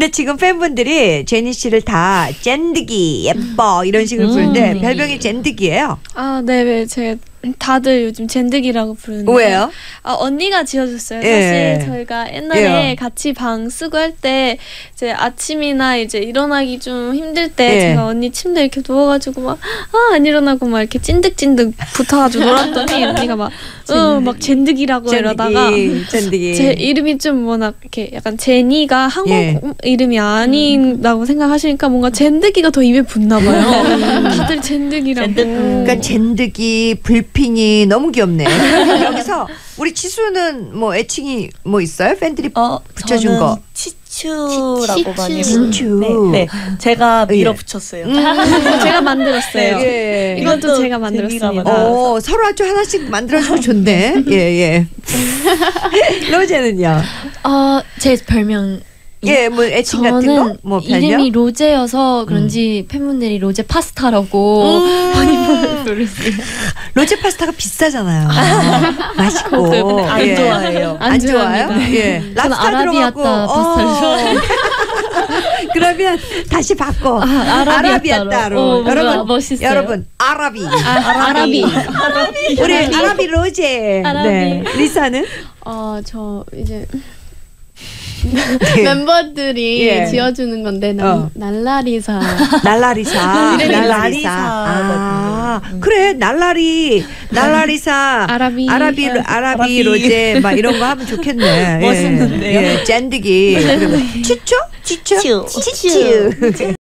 근데 지금 팬분들이 제니 씨를 다 젠드기 예뻐 이런 식으로 음. 부르는데 별명이 젠드기예요. 아, 네, 네. 제가 다들 요즘 젠득이라고 부르는데. 왜요? 아, 언니가 지어줬어요. 예. 사실 저희가 옛날에 예. 같이 방 쓰고 할 때 이제 아침이나 이제 일어나기 좀 힘들 때 예. 제가 언니 침대 이렇게 누워가지고 막 아 안 일어나고 막 이렇게 찐득찐득 붙어가지고 놀았더니 언니가 막 어막 젠득이라고 이러다가 젠드기, 젠드기. 제 이름이 좀 워낙 이렇게 약간 제니가 한국 예. 이름이 아닌다고 생각하시니까 뭔가 젠득이가 더 입에 붙나 봐요. 다들 젠득이라고. 젠득. 그러니까 젠드기, 불 핑이 너무 귀엽네. 여기서 우리 치수는 뭐 애칭이 뭐 있어요? 팬들이 어, 붙여준 거. 치추라고 치추. 많이 치추. 부르는데 네, 제가 예. 밀어붙였어요. 제가 만들었어요. 예. 이것도 이것도 제가 만들었습니다. 재미가 어, 서로 아주 하나씩 만들어주고 좋네. 예, 예. 로제는요? 어, 제 별명 예, 뭐 애칭 같은 거? 저는 뭐 별명? 이름이 로제여서 그런지 팬분들이 로제 파스타라고 많이 부르세요. 로제 파스타가 비싸잖아요. 맛있고. 근데 안 예. 좋아해요. 안, 안 좋아요? 예. 랍스타 들어가고. 파스타를 어. 그러면 다시 바꿔. 아. 아라비아따로. 어, 여러분, 멋있어요. 여러분, 아라비. 아라비. 우리 아라비 로제. 아라비. 네. 리사는? 어, 저 이제 네. 멤버들이 예. 지어주는 건데 날, 어. 날라리사 날라리사. 날라리사. 아, 음. 그래. 날라리. 날라리사. 아라비. 아라비, 어, 아라비, 아라비. 로제, 막 이런 거 하면 좋겠네. 예. 멋있는데요? 예, 짠득이. 치초? 치초? 치추.